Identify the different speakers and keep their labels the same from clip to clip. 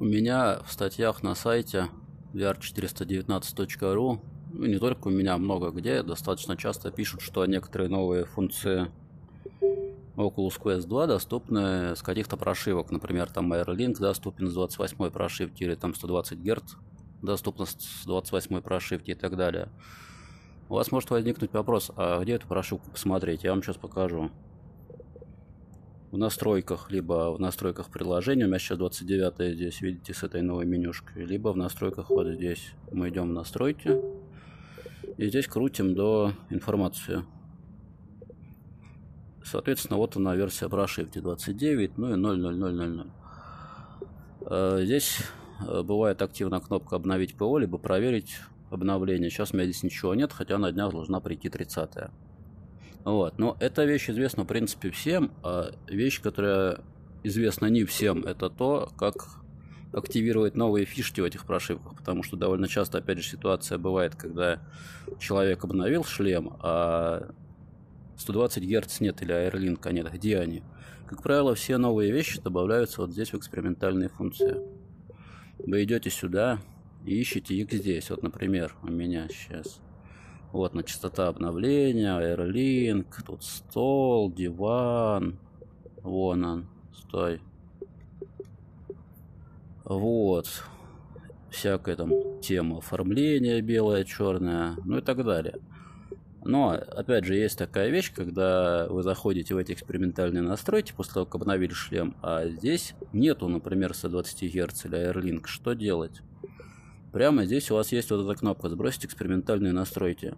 Speaker 1: У меня в статьях на сайте vr419.ru, ну не только у меня, много где, достаточно часто пишут, что некоторые новые функции Oculus Quest 2 доступны с каких-то прошивок. Например, там AirLink доступен с 28 прошивки или там 120 Гц доступно с 28 прошивки и так далее. У вас может возникнуть вопрос, а где эту прошивку посмотреть? Я вам сейчас покажу в настройках, либо в настройках приложения, у меня сейчас 29 здесь, видите, с этой новой менюшкой, либо в настройках вот здесь. Мы идем в настройки, и здесь крутим до информации. Соответственно, вот она версия прошивки 29, ну и 00000. Э, здесь э, бывает активна кнопка обновить ПО, либо проверить обновление. Сейчас у меня здесь ничего нет, хотя на днях должна прийти 30 -я. Вот. Но эта вещь известна, в принципе, всем. А вещь, которая известна не всем, это то, как активировать новые фишки в этих прошивках, потому что довольно часто, опять же, ситуация бывает, когда человек обновил шлем, а 120 Гц нет или Airlink нет, где они? Как правило, все новые вещи добавляются вот здесь в экспериментальные функции. Вы идете сюда и ищете их здесь. Вот, например, у меня сейчас вот на частота обновления, Airlink, тут стол, диван. Вон он, стой. Вот. Всякая там тема оформления белая, черная, ну и так далее. Но, опять же, есть такая вещь, когда вы заходите в эти экспериментальные настройки после того, как обновили шлем, а здесь нету, например, 120 Гц или Airlink. Что делать? Прямо здесь у вас есть вот эта кнопка «Сбросить экспериментальные настройки»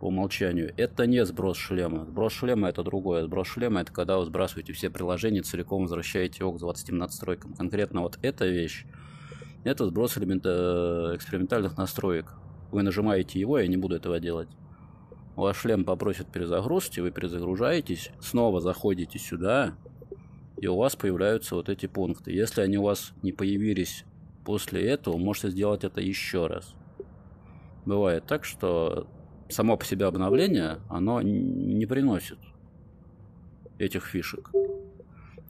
Speaker 1: по умолчанию. Это не сброс шлема. Сброс шлема это другое. Сброс шлема это когда вы сбрасываете все приложения, целиком возвращаете его к 20 настройкам. Конкретно вот эта вещь, это сброс элемента экспериментальных настроек. Вы нажимаете его, я не буду этого делать. Ваш шлем попросит перезагрузки, вы перезагружаетесь, снова заходите сюда, и у вас появляются вот эти пункты. Если они у вас не появились После этого можете сделать это еще раз. Бывает так, что само по себе обновление, оно не приносит этих фишек.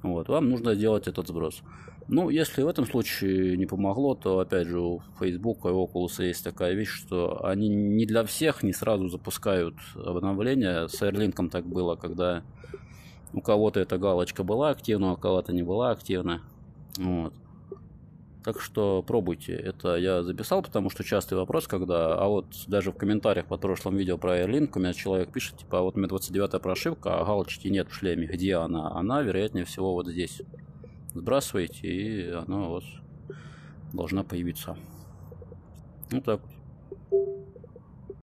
Speaker 1: Вот, вам нужно сделать этот сброс. Ну, если в этом случае не помогло, то опять же у Facebook и Oculus есть такая вещь, что они не для всех не сразу запускают обновления. С Airlink так было, когда у кого-то эта галочка была активна, у кого-то не была активна. Вот. Так что пробуйте. Это я записал, потому что частый вопрос, когда... А вот даже в комментариях под прошлым видео про Airlink у меня человек пишет, типа, а вот у меня 29 прошивка, а галочки нет в шлеме. Где она? Она, вероятнее всего, вот здесь. Сбрасываете, и она у вас должна появиться. Вот так вот.